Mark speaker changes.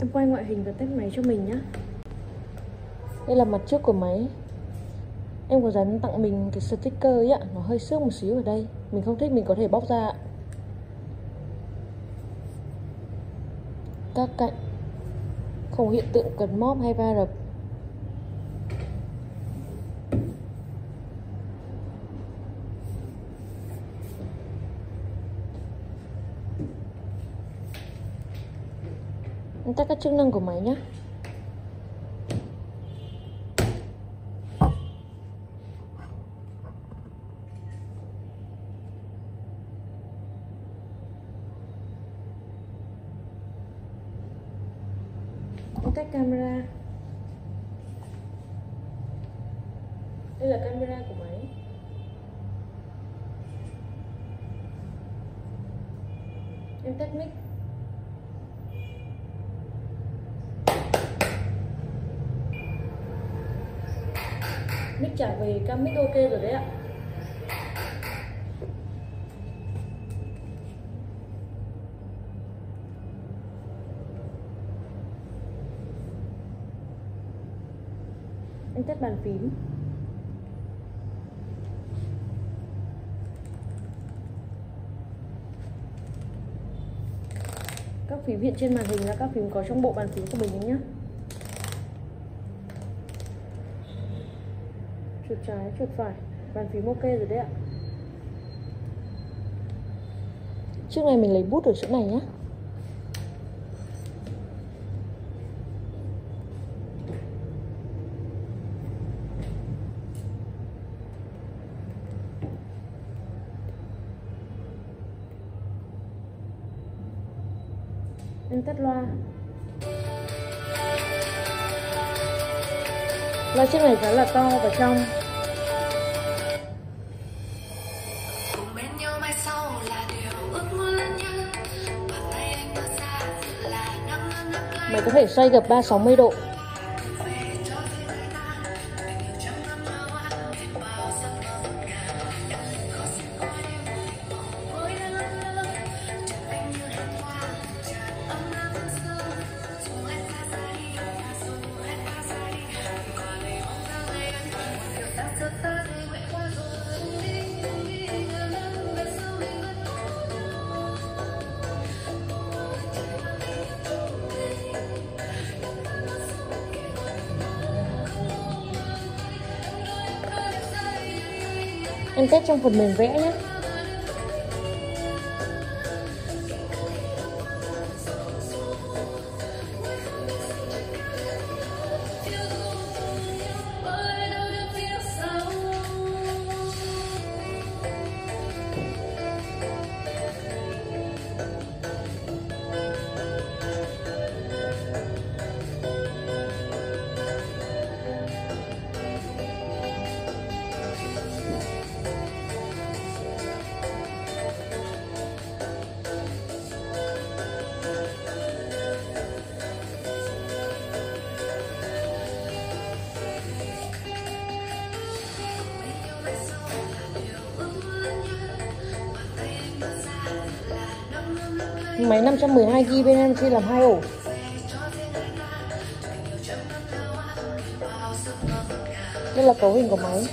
Speaker 1: Em quay ngoại hình và test máy cho mình nhé Đây là mặt trước của máy. Em có dán tặng mình cái sticker ấy ạ. Nó hơi xước một xíu ở đây. Mình không thích, mình có thể bóc ra ạ. Các cạnh. Không hiện tượng cần móp hay va đập. Tắt các chức năng của máy nhé. Em tắt camera. Đây là camera của máy. Em tắt mic. Mic trả về, cam mic ok rồi đấy ạ. Anh tắt bàn phím. Các phím hiện trên màn hình là các phím có trong bộ bàn phím của mình nhé. Chuột trái chuột phải. Bàn phím ok rồi đấy ạ. Trước này mình lấy bút ở chỗ này nhé em tắt loa. Loa chiếc này khá là to và trong mới có thể xoay gập 360 độ. Em test trong phần mềm vẽ nhé. Máy 512GB bên em chia làm hai ổ. Đây là cấu hình của máy.